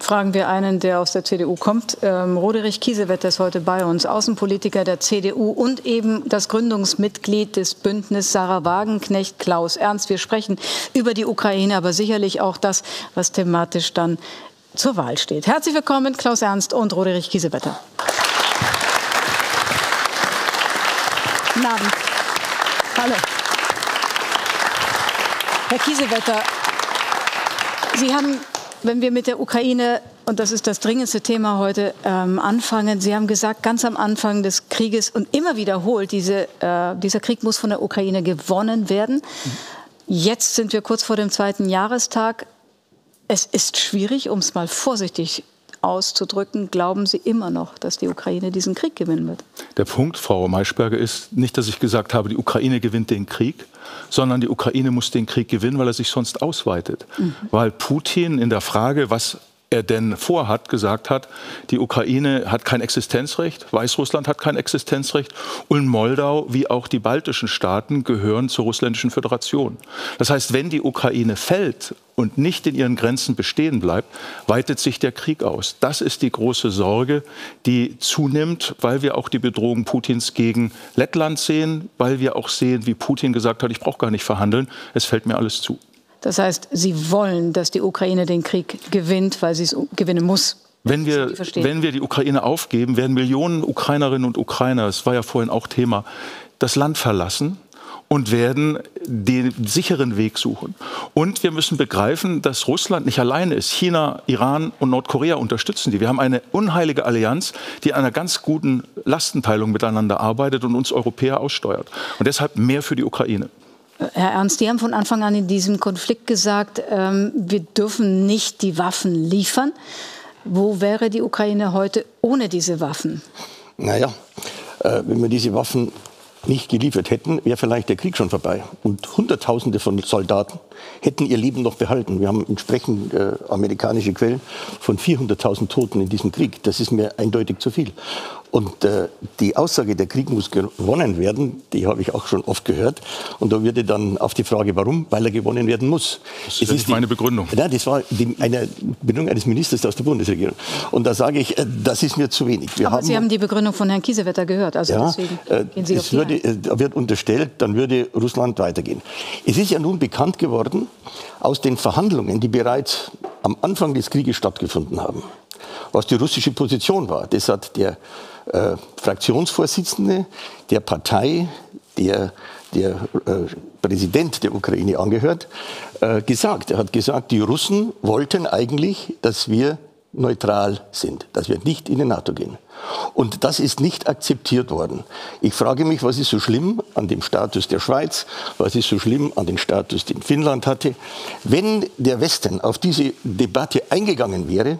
Fragen wir einen, der aus der CDU kommt. Ähm, Roderich Kiesewetter ist heute bei uns, Außenpolitiker der CDU und eben das Gründungsmitglied des Bündnisses Sarah Wagenknecht, Klaus Ernst. Wir sprechen über die Ukraine, aber sicherlich auch das, was thematisch dann zur Wahl steht. Herzlich willkommen, Klaus Ernst und Roderich Kiesewetter. Guten Abend. Hallo. Herr Kiesewetter, Sie haben wenn wir mit der Ukraine, und das ist das dringendste Thema heute, ähm, anfangen, Sie haben gesagt, ganz am Anfang des Krieges und immer wiederholt, diese, äh, dieser Krieg muss von der Ukraine gewonnen werden. Jetzt sind wir kurz vor dem zweiten Jahrestag. Es ist schwierig, um es mal vorsichtig auszudrücken, glauben Sie immer noch, dass die Ukraine diesen Krieg gewinnen wird? Der Punkt, Frau Maischberger, ist nicht, dass ich gesagt habe, die Ukraine gewinnt den Krieg, sondern die Ukraine muss den Krieg gewinnen, weil er sich sonst ausweitet. Mhm. Weil Putin in der Frage, was er denn vorhat, gesagt hat, die Ukraine hat kein Existenzrecht, Weißrussland hat kein Existenzrecht und Moldau wie auch die baltischen Staaten gehören zur russländischen Föderation. Das heißt, wenn die Ukraine fällt und nicht in ihren Grenzen bestehen bleibt, weitet sich der Krieg aus. Das ist die große Sorge, die zunimmt, weil wir auch die Bedrohung Putins gegen Lettland sehen, weil wir auch sehen, wie Putin gesagt hat, ich brauche gar nicht verhandeln, es fällt mir alles zu. Das heißt, Sie wollen, dass die Ukraine den Krieg gewinnt, weil sie es gewinnen muss. Wenn wir, wenn wir die Ukraine aufgeben, werden Millionen Ukrainerinnen und Ukrainer, das war ja vorhin auch Thema, das Land verlassen und werden den sicheren Weg suchen. Und wir müssen begreifen, dass Russland nicht alleine ist. China, Iran und Nordkorea unterstützen die. Wir haben eine unheilige Allianz, die an einer ganz guten Lastenteilung miteinander arbeitet und uns Europäer aussteuert. Und deshalb mehr für die Ukraine. Herr Ernst, Sie haben von Anfang an in diesem Konflikt gesagt, ähm, wir dürfen nicht die Waffen liefern. Wo wäre die Ukraine heute ohne diese Waffen? Naja, äh, wenn wir diese Waffen nicht geliefert hätten, wäre vielleicht der Krieg schon vorbei. Und Hunderttausende von Soldaten hätten ihr Leben noch behalten. Wir haben entsprechend äh, amerikanische Quellen von 400.000 Toten in diesem Krieg. Das ist mir eindeutig zu viel. Und äh, die Aussage, der Krieg muss gewonnen werden, die habe ich auch schon oft gehört. Und da würde dann auf die Frage, warum? Weil er gewonnen werden muss. Das ist, ist die, meine Begründung. Ja, das war die, eine Begründung eines Ministers aus der Bundesregierung. Und da sage ich, äh, das ist mir zu wenig. Wir Aber haben, Sie haben die Begründung von Herrn Kiesewetter gehört. Also ja, deswegen äh, gehen Sie es würde, äh, wird unterstellt, dann würde Russland weitergehen. Es ist ja nun bekannt geworden aus den Verhandlungen, die bereits am Anfang des Krieges stattgefunden haben, was die russische Position war. Das hat der äh, Fraktionsvorsitzende der Partei, der der äh, Präsident der Ukraine angehört, äh, gesagt. Er hat gesagt, die Russen wollten eigentlich, dass wir neutral sind, dass wir nicht in die NATO gehen. Und das ist nicht akzeptiert worden. Ich frage mich, was ist so schlimm an dem Status der Schweiz, was ist so schlimm an dem Status, den Finnland hatte. Wenn der Westen auf diese Debatte eingegangen wäre,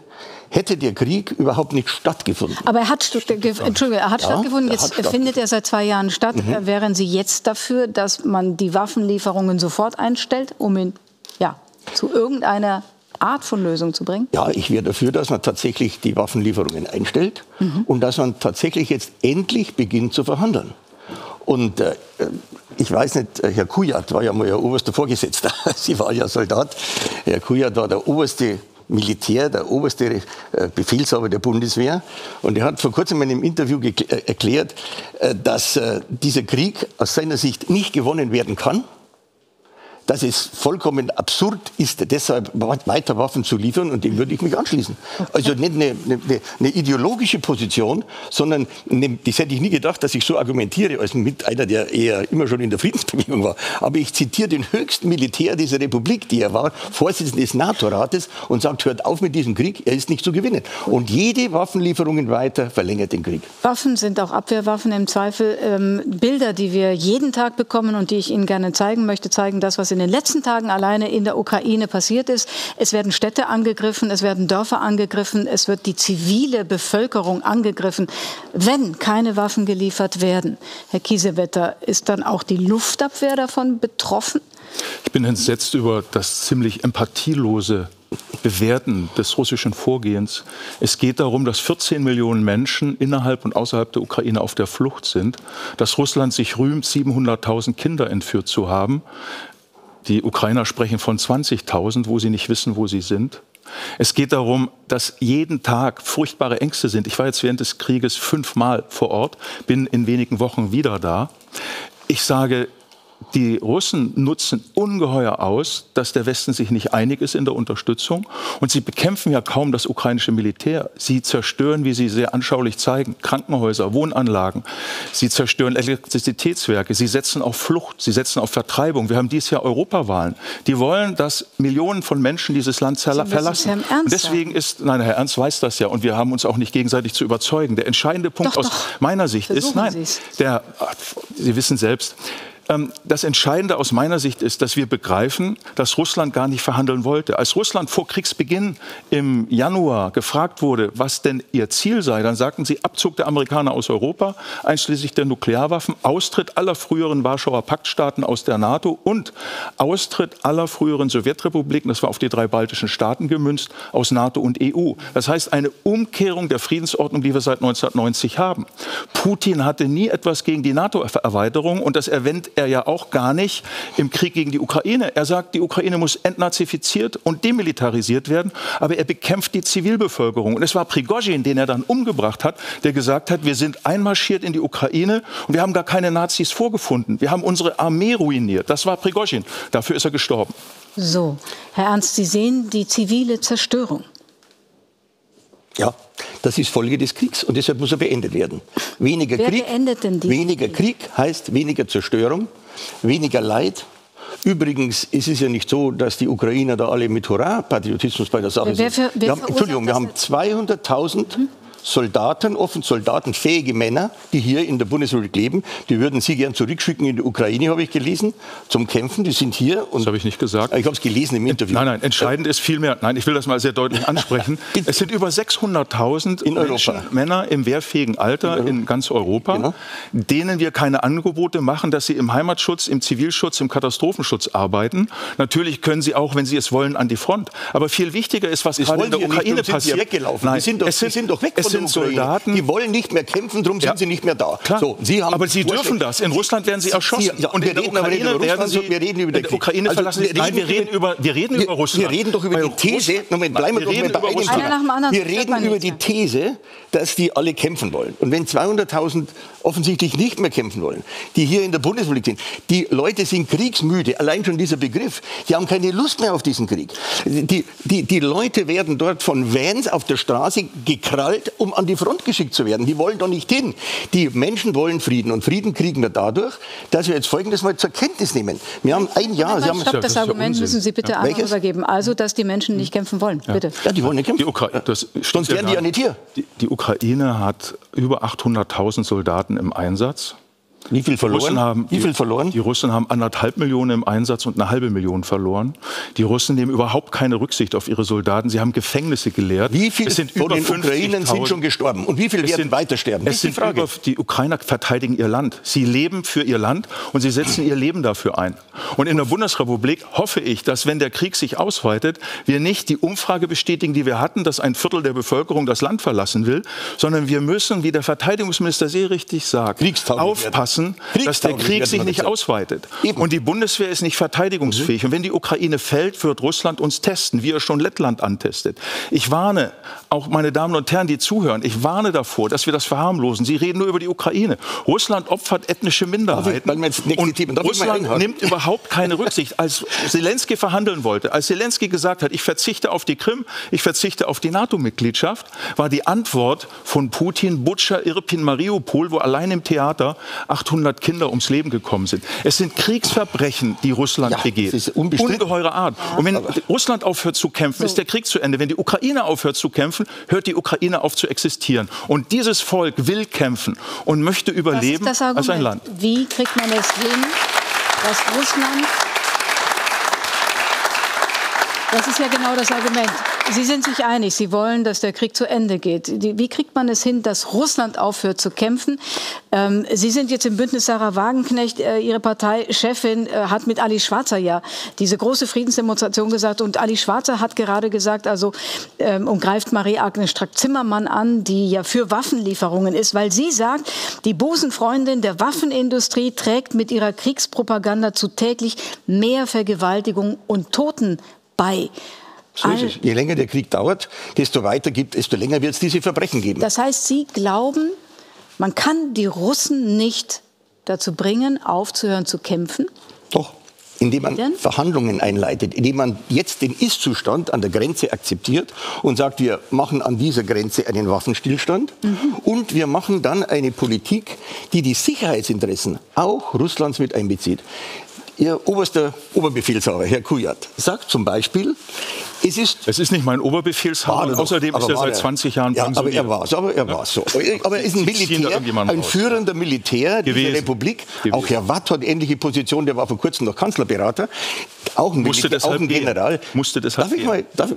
hätte der Krieg überhaupt nicht stattgefunden. Aber er hat, Entschuldigung, er hat ja, stattgefunden. Jetzt stattgefunden. findet er seit zwei Jahren statt. Mhm. Wären Sie jetzt dafür, dass man die Waffenlieferungen sofort einstellt, um ihn ja, zu irgendeiner Art von Lösung zu bringen? Ja, ich wäre dafür, dass man tatsächlich die Waffenlieferungen einstellt mhm. und dass man tatsächlich jetzt endlich beginnt zu verhandeln. Und äh, ich weiß nicht, Herr Kujat war ja mal Ihr oberster Vorgesetzter. Sie war ja Soldat. Herr Kujat war der oberste Militär, der oberste äh, Befehlshaber der Bundeswehr. Und er hat vor kurzem in einem Interview äh, erklärt, äh, dass dieser Krieg aus seiner Sicht nicht gewonnen werden kann dass es vollkommen absurd ist, deshalb weiter Waffen zu liefern und dem würde ich mich anschließen. Also nicht eine, eine, eine ideologische Position, sondern eine, das hätte ich nie gedacht, dass ich so argumentiere als mit einer, der eher immer schon in der Friedensbewegung war. Aber ich zitiere den höchsten Militär dieser Republik, die er war, Vorsitzender des NATO-Rates und sagt, hört auf mit diesem Krieg, er ist nicht zu gewinnen. Und jede Waffenlieferung weiter verlängert den Krieg. Waffen sind auch Abwehrwaffen im Zweifel. Ähm, Bilder, die wir jeden Tag bekommen und die ich Ihnen gerne zeigen möchte, zeigen das, was in den letzten Tagen alleine in der Ukraine passiert ist. Es werden Städte angegriffen, es werden Dörfer angegriffen, es wird die zivile Bevölkerung angegriffen. Wenn keine Waffen geliefert werden, Herr Kiesewetter, ist dann auch die Luftabwehr davon betroffen? Ich bin entsetzt über das ziemlich empathielose Bewerten des russischen Vorgehens. Es geht darum, dass 14 Millionen Menschen innerhalb und außerhalb der Ukraine auf der Flucht sind, dass Russland sich rühmt, 700.000 Kinder entführt zu haben. Die Ukrainer sprechen von 20.000, wo sie nicht wissen, wo sie sind. Es geht darum, dass jeden Tag furchtbare Ängste sind. Ich war jetzt während des Krieges fünfmal vor Ort, bin in wenigen Wochen wieder da. Ich sage, die Russen nutzen ungeheuer aus, dass der Westen sich nicht einig ist in der Unterstützung. Und sie bekämpfen ja kaum das ukrainische Militär. Sie zerstören, wie sie sehr anschaulich zeigen, Krankenhäuser, Wohnanlagen. Sie zerstören Elektrizitätswerke. Sie setzen auf Flucht. Sie setzen auf Vertreibung. Wir haben dieses Jahr Europawahlen. Die wollen, dass Millionen von Menschen dieses Land verlassen. Und deswegen ist, nein, Herr Ernst weiß das ja. Und wir haben uns auch nicht gegenseitig zu überzeugen. Der entscheidende Punkt doch, aus doch. meiner Sicht Versuchen ist, nein, der, Sie wissen selbst, das Entscheidende aus meiner Sicht ist, dass wir begreifen, dass Russland gar nicht verhandeln wollte. Als Russland vor Kriegsbeginn im Januar gefragt wurde, was denn ihr Ziel sei, dann sagten sie Abzug der Amerikaner aus Europa, einschließlich der Nuklearwaffen, Austritt aller früheren Warschauer Paktstaaten aus der NATO und Austritt aller früheren Sowjetrepubliken, das war auf die drei baltischen Staaten gemünzt, aus NATO und EU. Das heißt eine Umkehrung der Friedensordnung, die wir seit 1990 haben. Putin hatte nie etwas gegen die NATO-Erweiterung und das erwähnt er ja auch gar nicht im Krieg gegen die Ukraine. Er sagt, die Ukraine muss entnazifiziert und demilitarisiert werden, aber er bekämpft die Zivilbevölkerung. Und es war Prigozhin, den er dann umgebracht hat, der gesagt hat, wir sind einmarschiert in die Ukraine und wir haben gar keine Nazis vorgefunden. Wir haben unsere Armee ruiniert. Das war Prigozhin. Dafür ist er gestorben. So, Herr Ernst, Sie sehen die zivile Zerstörung. Ja, das ist Folge des Kriegs und deshalb muss er beendet werden. Weniger Wer Krieg, weniger Krieg heißt weniger Zerstörung, weniger Leid. Übrigens ist es ja nicht so, dass die Ukrainer da alle mit Hurra-Patriotismus bei der Sache sind. Wer, wer wir haben, Entschuldigung, wir haben 200.000 mhm. Soldaten, offen soldatenfähige Männer, die hier in der Bundesrepublik leben, die würden Sie gern zurückschicken in die Ukraine, habe ich gelesen, zum Kämpfen. Die sind hier. Und das habe ich nicht gesagt. Ich habe es gelesen im Interview. Nein, nein, entscheidend ist vielmehr, nein, ich will das mal sehr deutlich ansprechen. es sind über 600.000 Menschen, Männer im wehrfähigen Alter in, in ganz Europa, genau. denen wir keine Angebote machen, dass sie im Heimatschutz, im Zivilschutz, im Katastrophenschutz arbeiten. Natürlich können sie auch, wenn sie es wollen, an die Front. Aber viel wichtiger ist, was gerade in der Ukraine passiert. Sind weggelaufen. Nein, die sind doch, es sind, sind doch weg es sind Soldaten. Die wollen nicht mehr kämpfen, darum sind ja. sie nicht mehr da. Klar. So, sie haben aber Sie dürfen das. In Russland werden Sie erschossen. Sie, ja, und in der Ukraine werden Sie, wir reden über die Ukraine also, verlassen. Wir Nein, wir reden über, wir reden über Russland. Wir reden doch über die These. Moment, bleiben wir, wir doch mal bei einem Wir reden über die These, dass die alle kämpfen wollen. Und wenn 200.000 offensichtlich nicht mehr kämpfen wollen, die hier in der Bundesrepublik sind, die Leute sind kriegsmüde. Allein schon dieser Begriff. Die haben keine Lust mehr auf diesen Krieg. Die, die, die Leute werden dort von Vans auf der Straße gekrallt, um an die Front geschickt zu werden. Die wollen doch nicht hin. Die Menschen wollen Frieden. Und Frieden kriegen wir dadurch, dass wir jetzt Folgendes mal zur Kenntnis nehmen. Wir haben ein Jahr. Sie haben Stopp, das, Argument müssen Sie bitte ja. übergeben. Also, dass die Menschen nicht kämpfen wollen. Ja. Bitte. Ja, die wollen nicht kämpfen. Die Ukra das Sonst wären die ja nicht hier. Die, die Ukraine hat über 800.000 Soldaten im Einsatz. Wie viel verloren? Haben, Wie viel verloren? Die, die Russen haben anderthalb Millionen im Einsatz und eine halbe Million verloren. Die Russen nehmen überhaupt keine Rücksicht auf ihre Soldaten. Sie haben Gefängnisse geleert. Wie viele von den Ukrainern sind schon gestorben? Und wie viele werden sind, weiter sterben? Es sind über, die Ukrainer verteidigen ihr Land. Sie leben für ihr Land und sie setzen ihr Leben dafür ein. Und in der Bundesrepublik hoffe ich, dass wenn der Krieg sich ausweitet, wir nicht die Umfrage bestätigen, die wir hatten, dass ein Viertel der Bevölkerung das Land verlassen will, sondern wir müssen, wie der Verteidigungsminister sehr richtig sagt, aufpassen aufpassen, dass der Krieg sich nicht ausweitet. Eben. Und die Bundeswehr ist nicht verteidigungsfähig. Mhm. Und wenn die Ukraine fällt, wird Russland uns testen, wie er schon Lettland antestet. Ich warne, auch meine Damen und Herren, die zuhören, ich warne davor, dass wir das verharmlosen. Sie reden nur über die Ukraine. Russland opfert ethnische Minderheiten. Ich, und Russland nimmt überhaupt keine Rücksicht. Als Zelensky verhandeln wollte, als Zelensky gesagt hat, ich verzichte auf die Krim, ich verzichte auf die NATO-Mitgliedschaft, war die Antwort von Putin Butscha, Irpin, Mariupol, wo allein im Theater 800 Kinder ums Leben gekommen sind. Es sind Kriegsverbrechen, die Russland ja, begeht. Ungeheure Art. Und wenn Russland aufhört zu kämpfen, so. ist der Krieg zu Ende. Wenn die Ukraine aufhört zu kämpfen, hört die Ukraine auf zu existieren. Und dieses Volk will kämpfen und möchte überleben als ein Land. Wie kriegt man es hin, dass Russland das ist ja genau das Argument. Sie sind sich einig, Sie wollen, dass der Krieg zu Ende geht. Wie kriegt man es hin, dass Russland aufhört zu kämpfen? Ähm, Sie sind jetzt im Bündnis Sarah Wagenknecht, äh, Ihre Parteichefin äh, hat mit Ali Schwarzer ja diese große Friedensdemonstration gesagt und Ali Schwarzer hat gerade gesagt, also ähm, und greift Marie-Agnes Strack-Zimmermann an, die ja für Waffenlieferungen ist, weil sie sagt, die Busenfreundin der Waffenindustrie trägt mit ihrer Kriegspropaganda zu täglich mehr Vergewaltigung und Toten bei. So ist es. Je länger der Krieg dauert, desto weiter gibt, desto länger wird es diese Verbrechen geben. Das heißt, Sie glauben, man kann die Russen nicht dazu bringen, aufzuhören zu kämpfen? Doch indem man Verhandlungen einleitet, indem man jetzt den Ist-Zustand an der Grenze akzeptiert und sagt, wir machen an dieser Grenze einen Waffenstillstand mhm. und wir machen dann eine Politik, die die Sicherheitsinteressen auch Russlands mit einbezieht. Ihr oberster Oberbefehlshaber, Herr Kujat, sagt zum Beispiel, es ist, es ist nicht mein Oberbefehlshaber, außerdem ist er seit 20 Jahren ja, Aber er war es, aber er war so. Aber er ist ein Militär, ein führender Militär dieser Republik. Gewesen. Auch Herr Watt hat ähnliche Position, der war vor kurzem noch Kanzlerberater. Auch ein, Musste Militär, auch ein General. Musste deshalb darf ich mal, darf,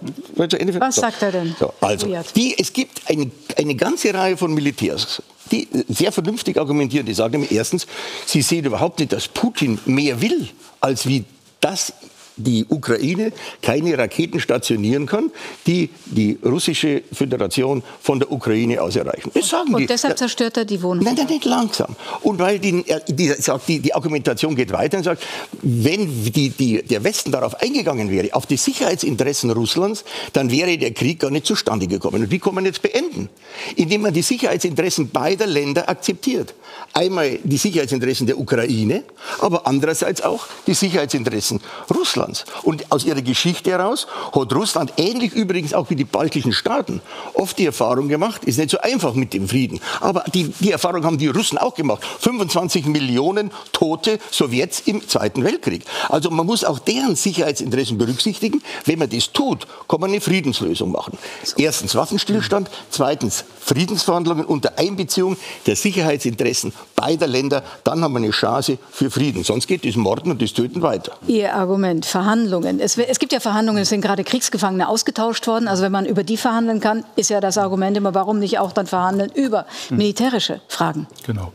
Was sagt er denn? So, also, die, es gibt eine, eine ganze Reihe von Militärs, die sehr vernünftig argumentieren. Die sagen erstens, sie sehen überhaupt nicht, dass Putin mehr will, als wie das die Ukraine keine Raketen stationieren kann, die die russische Föderation von der Ukraine aus erreichen. Das sagen Und die. deshalb zerstört er die Wohnung. Nein, nein, nicht langsam. Und weil die, die, die, die Argumentation geht weiter und sagt, wenn die, die, der Westen darauf eingegangen wäre, auf die Sicherheitsinteressen Russlands, dann wäre der Krieg gar nicht zustande gekommen. Und wie kann man jetzt beenden? Indem man die Sicherheitsinteressen beider Länder akzeptiert. Einmal die Sicherheitsinteressen der Ukraine, aber andererseits auch die Sicherheitsinteressen Russlands. Russlands. Und aus ihrer Geschichte heraus hat Russland, ähnlich übrigens auch wie die baltischen Staaten, oft die Erfahrung gemacht, ist nicht so einfach mit dem Frieden. Aber die, die Erfahrung haben die Russen auch gemacht. 25 Millionen tote Sowjets im Zweiten Weltkrieg. Also man muss auch deren Sicherheitsinteressen berücksichtigen. Wenn man das tut, kann man eine Friedenslösung machen. Erstens Waffenstillstand, zweitens Friedensverhandlungen unter Einbeziehung der Sicherheitsinteressen beider Länder. Dann haben wir eine Chance für Frieden. Sonst geht das Morden und das Töten weiter. Ihr Argument, Verhandlungen. Es, es, gibt ja Verhandlungen, es sind gerade Kriegsgefangene ausgetauscht worden. Also wenn man über die verhandeln kann, ist ja das Argument immer, warum nicht auch dann verhandeln über hm. militärische Fragen. Genau.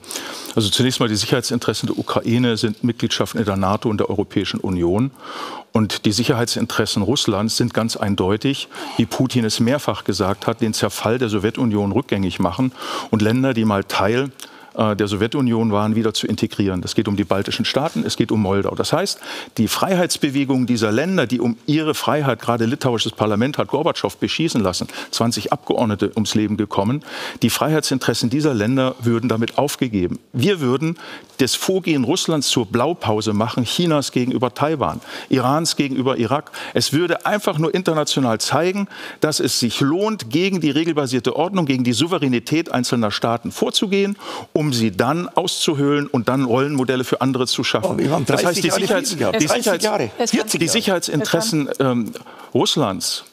Also zunächst mal die Sicherheitsinteressen der Ukraine sind Mitgliedschaften in der NATO und der Europäischen Union. Und die Sicherheitsinteressen Russlands sind ganz eindeutig, wie Putin es mehrfach gesagt hat, den Zerfall der Sowjetunion rückgängig machen und Länder, die mal Teil der Sowjetunion waren, wieder zu integrieren. Es geht um die baltischen Staaten, es geht um Moldau. Das heißt, die Freiheitsbewegungen dieser Länder, die um ihre Freiheit, gerade litauisches Parlament hat Gorbatschow beschießen lassen, 20 Abgeordnete ums Leben gekommen, die Freiheitsinteressen dieser Länder würden damit aufgegeben. Wir würden das Vorgehen Russlands zur Blaupause machen, Chinas gegenüber Taiwan, Irans gegenüber Irak. Es würde einfach nur international zeigen, dass es sich lohnt, gegen die regelbasierte Ordnung, gegen die Souveränität einzelner Staaten vorzugehen, um um sie dann auszuhöhlen und dann Rollenmodelle für andere zu schaffen. Oh, das heißt, die, Sicherheits, die, Sicherheits, die Sicherheitsinteressen ähm, Russlands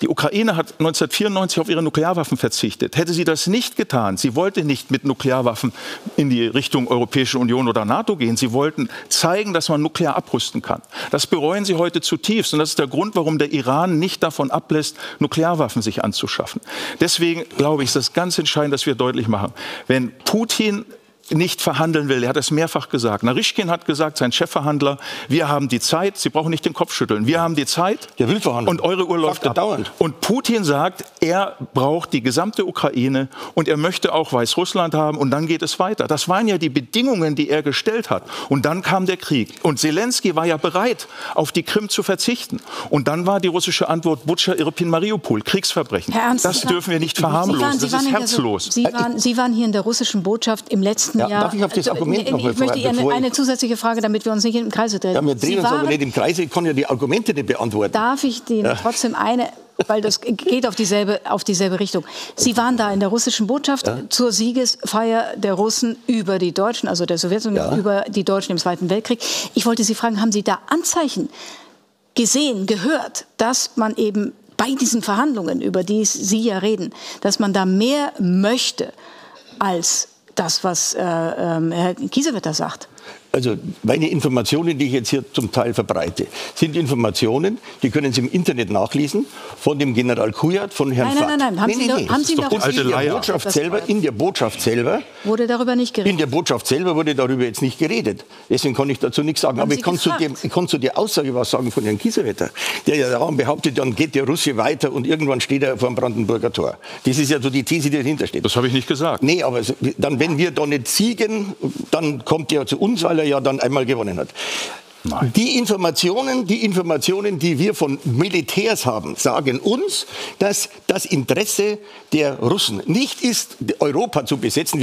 die Ukraine hat 1994 auf ihre Nuklearwaffen verzichtet. Hätte sie das nicht getan, sie wollte nicht mit Nuklearwaffen in die Richtung Europäische Union oder NATO gehen. Sie wollten zeigen, dass man nuklear abrüsten kann. Das bereuen sie heute zutiefst. Und das ist der Grund, warum der Iran nicht davon ablässt, Nuklearwaffen sich anzuschaffen. Deswegen glaube ich, ist das ganz entscheidend, dass wir deutlich machen, wenn Putin nicht verhandeln will. Er hat es mehrfach gesagt. Narischkin hat gesagt, sein Chefverhandler, wir haben die Zeit, Sie brauchen nicht den Kopf schütteln, wir haben die Zeit Der will verhandeln. und eure Uhr läuft ab. Dauernd. Und Putin sagt, er braucht die gesamte Ukraine und er möchte auch Weißrussland haben und dann geht es weiter. Das waren ja die Bedingungen, die er gestellt hat. Und dann kam der Krieg. Und Zelensky war ja bereit, auf die Krim zu verzichten. Und dann war die russische Antwort Butscha, Irpin, Mariupol, Kriegsverbrechen. Ernst, das dürfen wir nicht verharmlosen. Sie waren, Sie das ist herzlos. So, Sie, waren, Sie waren hier in der russischen Botschaft im letzten letzten ja, Jahr. Darf ich auf das Argument noch mal Ich möchte eine, eine, zusätzliche Frage, damit wir uns nicht im Kreise drehen. Ja, wir drehen Sie uns waren, aber nicht im Kreise. Ich kann ja die Argumente nicht beantworten. Darf ich Ihnen ja. trotzdem eine weil das geht auf dieselbe, auf dieselbe Richtung. Sie waren da in der russischen Botschaft ja. zur Siegesfeier der Russen über die Deutschen, also der Sowjetunion ja. über die Deutschen im Zweiten Weltkrieg. Ich wollte Sie fragen, haben Sie da Anzeichen gesehen, gehört, dass man eben bei diesen Verhandlungen, über die Sie ja reden, dass man da mehr möchte als das, was äh, äh, Herr Kiesewetter sagt. Also meine Informationen, die ich jetzt hier zum Teil verbreite, sind Informationen, die können Sie im Internet nachlesen, von dem General Kujat, von Herrn Nein, nein, nein, nein. Haben nein, Sie, nein, haben Sie doch alte in der Botschaft selber, in der Botschaft selber wurde darüber nicht geredet. In der Botschaft selber wurde darüber jetzt nicht geredet. Deswegen kann ich dazu nichts sagen. Haben Aber ich kann, zu dem, ich kann zu der Aussage was sagen von Herrn Kiesewetter, der ja daran behauptet, dann geht der Russe weiter und irgendwann steht er vor dem Brandenburger Tor. Das ist ja so die These, die dahinter steht. Das habe ich nicht gesagt. Nee, aber dann, wenn wir da nicht siegen, dann kommt er zu uns, weil er ja dann einmal gewonnen hat. Nein. Die Informationen, die Informationen, die wir von Militärs haben, sagen uns, dass das Interesse der Russen nicht ist, Europa zu besetzen,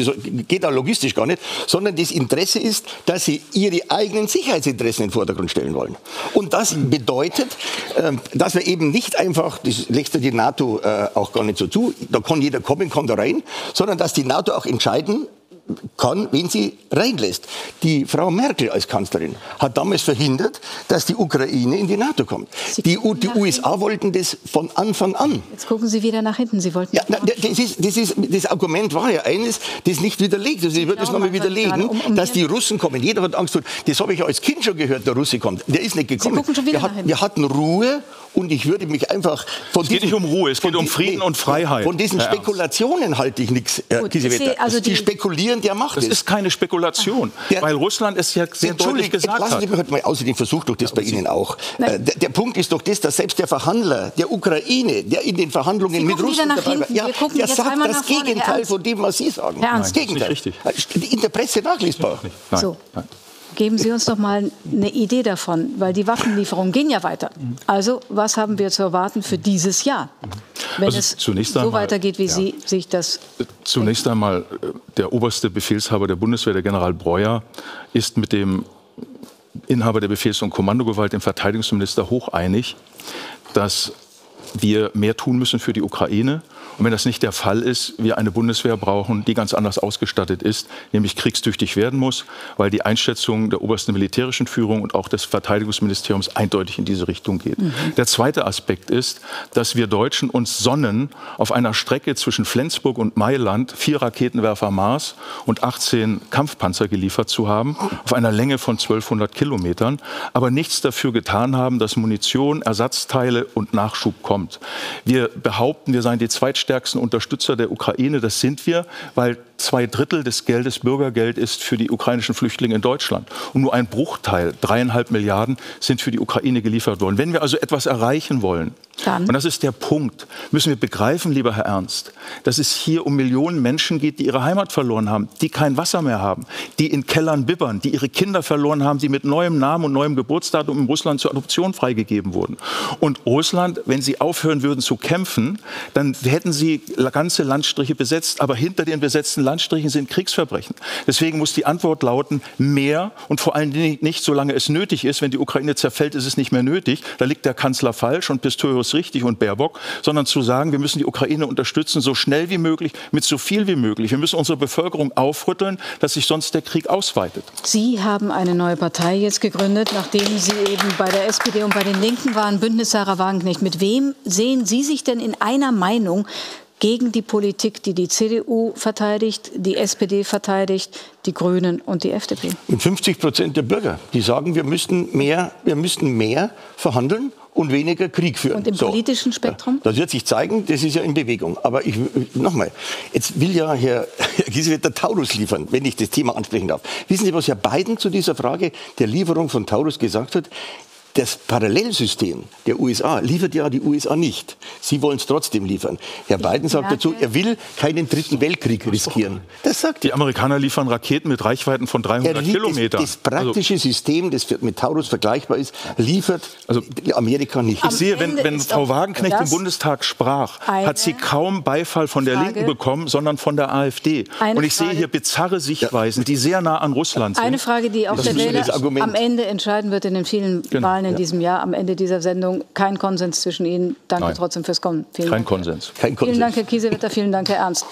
geht da logistisch gar nicht, sondern das Interesse ist, dass sie ihre eigenen Sicherheitsinteressen in den Vordergrund stellen wollen. Und das bedeutet, ähm, dass wir eben nicht einfach, das lässt die NATO äh, auch gar nicht so zu, da kann jeder kommen, kann da rein, sondern dass die NATO auch entscheiden kann, wen sie reinlässt. Die Frau Merkel als Kanzlerin hat damals verhindert, dass die Ukraine in die NATO kommt. die, die USA wollten das von Anfang an. Jetzt gucken Sie wieder nach hinten. Sie wollten. Ja, na, das, ist, das, ist, das, Argument war ja eines, das nicht widerlegt. Also ich würde es nochmal widerlegen, um, um dass die Russen kommen. Jeder hat Angst. Das habe ich als Kind schon gehört, der Russe kommt. Der ist nicht gekommen. Sie gucken schon wieder wir, hat, wir hatten Ruhe und ich würde mich einfach von Es geht diesen, nicht um Ruhe, es geht um Frieden nee, und Freiheit. Von diesen Spekulationen halte ich nichts, äh, Also die, die, spekulieren, der macht es. Das ist keine Spekulation, der, weil Russland es ja sehr deutlich gesagt lassen Sie mich heute mal außerdem versucht doch das ja, bei Ihnen auch. Äh, der, der, Punkt ist doch das, dass selbst der Verhandler der Ukraine, der in den Verhandlungen Sie mit Russland dabei war, ja, der sagt das Gegenteil von dem, was Sie sagen. Ernst. Das Gegenteil. Richtig. In der Presse nachlesbar. Nein. So. Nein. Geben Sie uns doch mal eine Idee davon, weil die Waffenlieferungen gehen ja weiter. Also was haben wir zu erwarten für dieses Jahr, wenn also es so einmal, weitergeht, wie ja. Sie sich das? Zunächst einmal äh, der oberste Befehlshaber der Bundeswehr, der General Breuer, ist mit dem Inhaber der Befehls- und Kommandogewalt, dem Verteidigungsminister, hocheinig, dass wir mehr tun müssen für die Ukraine und wenn das nicht der Fall ist, wir eine Bundeswehr brauchen, die ganz anders ausgestattet ist, nämlich kriegstüchtig werden muss, weil die Einschätzung der obersten militärischen Führung und auch des Verteidigungsministeriums eindeutig in diese Richtung geht. Mhm. Der zweite Aspekt ist, dass wir Deutschen uns sonnen, auf einer Strecke zwischen Flensburg und Mailand vier Raketenwerfer Mars und 18 Kampfpanzer geliefert zu haben, auf einer Länge von 1200 Kilometern, aber nichts dafür getan haben, dass Munition, Ersatzteile und Nachschub kommt. Wir behaupten, wir seien die zweitstärkste zweitstärksten Unterstützer der Ukraine. Das sind wir, weil zwei Drittel des Geldes Bürgergeld ist für die ukrainischen Flüchtlinge in Deutschland. Und nur ein Bruchteil, dreieinhalb Milliarden, sind für die Ukraine geliefert worden. Wenn wir also etwas erreichen wollen, dann. Und das ist der Punkt. Müssen wir begreifen, lieber Herr Ernst, dass es hier um Millionen Menschen geht, die ihre Heimat verloren haben, die kein Wasser mehr haben, die in Kellern bibbern, die ihre Kinder verloren haben, die mit neuem Namen und neuem Geburtsdatum in Russland zur Adoption freigegeben wurden. Und Russland, wenn sie aufhören würden zu kämpfen, dann hätten sie ganze Landstriche besetzt. Aber hinter den besetzten Landstrichen sind Kriegsverbrechen. Deswegen muss die Antwort lauten, mehr und vor Dingen nicht, solange es nötig ist. Wenn die Ukraine zerfällt, ist es nicht mehr nötig. Da liegt der Kanzler falsch und Pistorius richtig und Baerbock, sondern zu sagen, wir müssen die Ukraine unterstützen, so schnell wie möglich, mit so viel wie möglich. Wir müssen unsere Bevölkerung aufrütteln, dass sich sonst der Krieg ausweitet. Sie haben eine neue Partei jetzt gegründet, nachdem Sie eben bei der SPD und bei den Linken waren, Bündnis Sarah Wagenknecht. Mit wem sehen Sie sich denn in einer Meinung gegen die Politik, die die CDU verteidigt, die SPD verteidigt, die Grünen und die FDP? Und 50 Prozent der Bürger, die sagen, wir müssten mehr, wir müssten mehr verhandeln und weniger Krieg führen. Und im so. politischen Spektrum? Das wird sich zeigen, das ist ja in Bewegung. Aber ich nochmal, jetzt will ja Herr, Herr Giesewetter Taurus liefern, wenn ich das Thema ansprechen darf. Wissen Sie, was Herr Biden zu dieser Frage der Lieferung von Taurus gesagt hat? Das Parallelsystem der USA liefert ja die USA nicht. Sie wollen es trotzdem liefern. Herr Biden sagt dazu, er will keinen dritten Weltkrieg riskieren. Das sagt Die Amerikaner liefern Raketen mit Reichweiten von 300 Kilometern. Das, das praktische also, System, das mit Taurus vergleichbar ist, liefert also, Amerika nicht. Ich sehe, wenn, wenn Frau Wagenknecht im Bundestag sprach, hat sie kaum Beifall von der Frage. Linken bekommen, sondern von der AfD. Eine Und ich Frage. sehe hier bizarre Sichtweisen, die sehr nah an Russland sind. Eine Frage, die auch das der Wähler am Ende entscheiden wird in den vielen genau. Wahlen in ja. diesem Jahr, am Ende dieser Sendung. Kein Konsens zwischen Ihnen. Danke Nein. trotzdem fürs Kommen. Vielen Kein Dank. Konsens. Kein Konsens. Vielen Dank, Herr Kiesewetter. Vielen Dank, Herr Ernst.